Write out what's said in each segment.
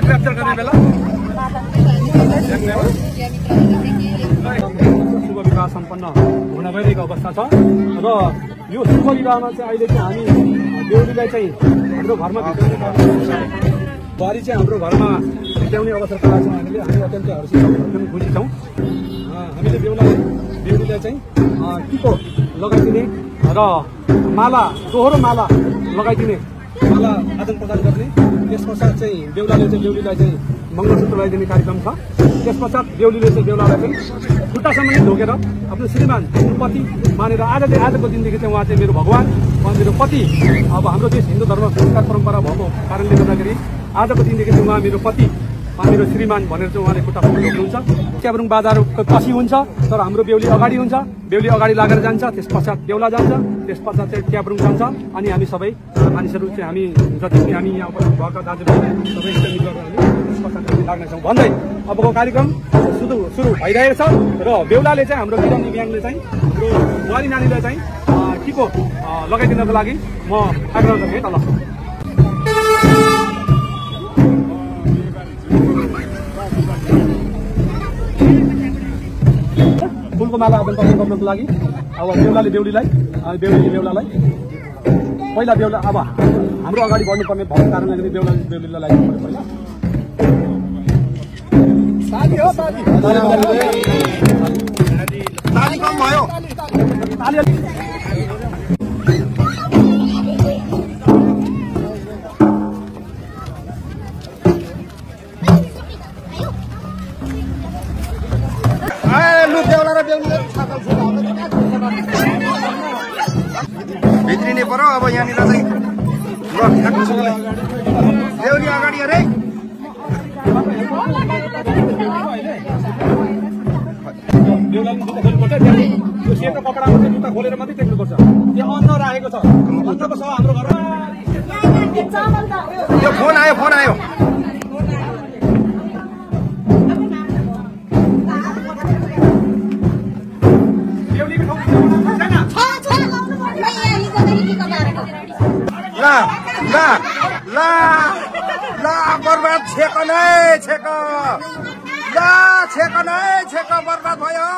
Capture गर्ने बेला शुभ विवाह सम्पन्न हुन गइरहेको अवस्था छ र यो शुभ विवाहमा चाहिँ अहिले चाहिँ हामी बेहुलीलाई चाहिँ हाम्रो घरमा बुहारी चाहिँ हाम्रो घरमा भित्राउने अवसर पाएको छौँ हामीले हामी अत्यन्तै हर्षित खुसी छौँ हामीले बेहुलालाई बेहुलीलाई चाहिँ टिको लगाइदिने र माला दोहोरो माला लगाइदिने माला आदान प्रदान गर्ने। त्यस पश्चात चाहिँ बेहुलाले चाहिँ बेहुलीलाई चाहिँ मङ्गलसूत्र लगाइदिने कार्यक्रम छ। त्यस पश्चात बेहुलीले चाहिँ बेहुलालाई चाहिँ खुट्टासम्म नै ढोकेर आफ्नो श्रीमान पति मानेर आजले आजको दिनदेखि चाहिँ उहाँ चाहिँ मेरो भगवान् उहाँ मेरो पति। अब हाम्रो देश हिन्दू धर्म संस्कार परम्परा भएको कारणले गर्दाखेरि आजको दिनदेखि चाहिँ उहाँ मेरो पति। मेरो श्रीमान भनेर चाहिँ उहाँले खुट्टा ढोक्नुहुन्छ च्याब्रुङ बाजारको पछि हुन्छ तर हाम्रो बेहुली अगाडि हुन्छ। बेहुली अगाडि लागेर जान्छ त्यस पश्चात बेहुला जान्छ त्यस पश्चात चाहिँ च्याब्रुङ जान्छ। अनि हामी सबै मानिसहरू चाहिँ हामी जति पनि हामी यहाँ भएका दाजुभाइ सबै त्यस पश्चात लाग्नेछौँ भन्दै अबको कार्यक्रम सुरु सुरु भइरहेको छ र बेहुलाले चाहिँ हाम्रो बिरामी ब्याङले चाहिँ हाम्रो बुहारी नानीलाई चाहिँ टिको लगाइदिनको लागि म आग्रह गरेँ तल। फुलको माला आदान प्रदान गर्नको लागि अब बेहुलाले बेहुलीलाई बेहुलीले बेहुलालाई पहिला बेहुला अब हाम्रो अगाडि बढ्नुपर्ने भएको कारणले गर्दा बेहुलाले बेहुलीलाई लाग्नु पहिला ताली कम भयो भित्रिने पऱ्यो अब यहाँनिर चाहिँ ल ठ्याक्कसँगले बेहुली अगाडि अरे। जुत्ता त्यो खोलेर मात्रै टेक्नुपर्छ त्यहाँ अन्न राखेको छ अन्नको छ हाम्रो घरमा यो फोन आयो फोन आयो। ल ल ल ल बर्बाद छेक नै छेक ल छेक नै छेक बर्बाद भयो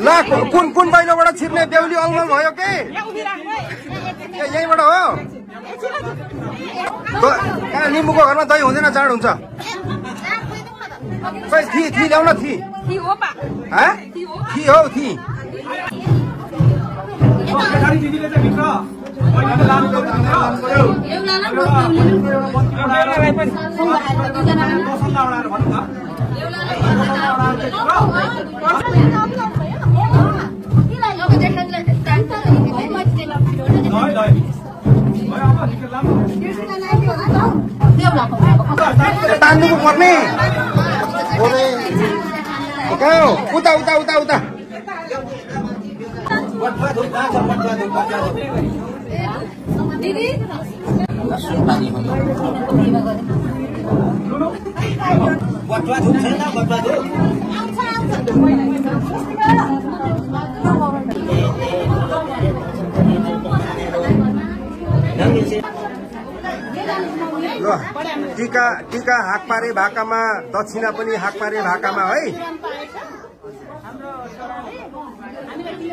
ल कुन कुन बाहिरबाट छिर्ने बेहुली अलमल भयो के यहीँबाट हो कहाँ निम्बुको घरमा दही हुँदैन चाड हुन्छ खै थी थी ल्याउ न थी? थी हौ थी केटारी दिदीले चाहिँ भित्र बहिनीले लानु पऱ्यो लानु पऱ्यो बेहुलालाई पनि मसल्ला उडाएर भन्नु त है ल है अब निकै लानु तान्नु पर्ने कहाँ हो।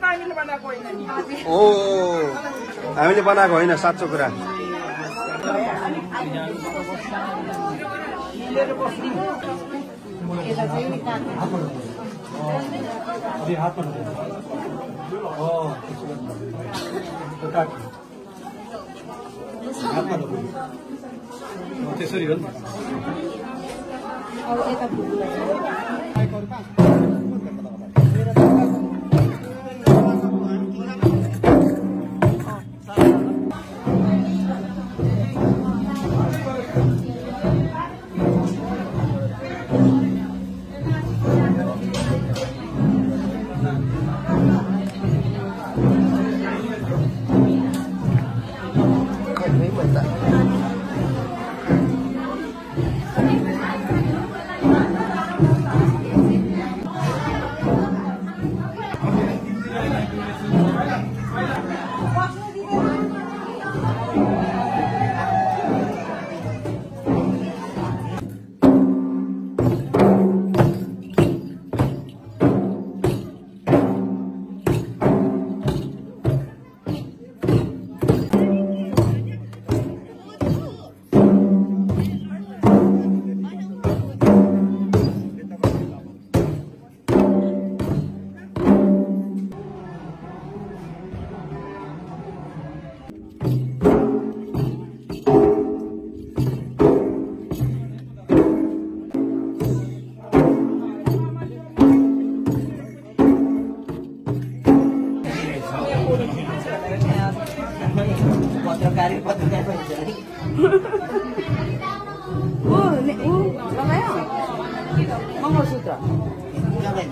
त हामीले बनाएको होइन नि ओ हामीले बनाएको होइन साँचो कुरा धुनु। हो, त्यसो यो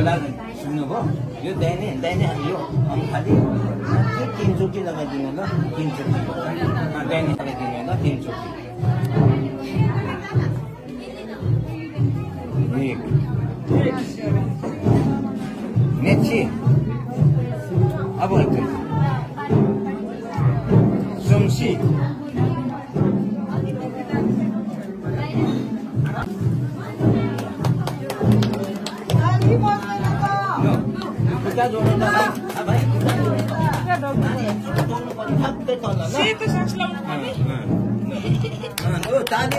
लाग्ने सुन्नुभयो? यो दाहिने दाहिने यो खालि तिन चोटि लगाइदिनु ल तिन चोटि। दाहिने लगाइदिनु ल तिन चोटि। तल ताली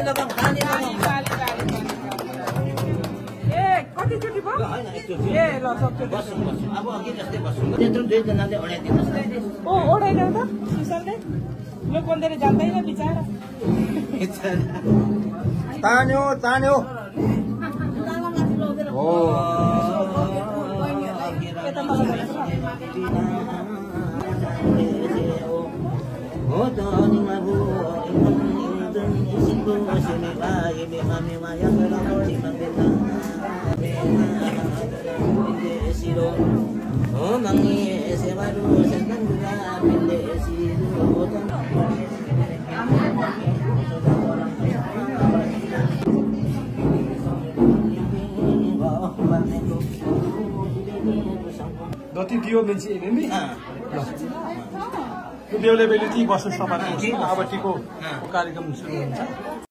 ए कतिचोटि भयो होइन एकचोटि ए ल सक्छु बस्नु बस्नु अब अघि जस्तै बस्नु त्यत्रो दुईजनाले ओढाइदिनुहोस् ओ ओढाइदेऊ त सुशान्तले यो बन्देले जान्दैन बिचरा तान्यो तान्यो। हो हो त जति दियो मान्छे हेर्ने नि बेहुले बेहुली ती बस्नु सफा अब टीको कार्यक्रम सुरु हुन्छ।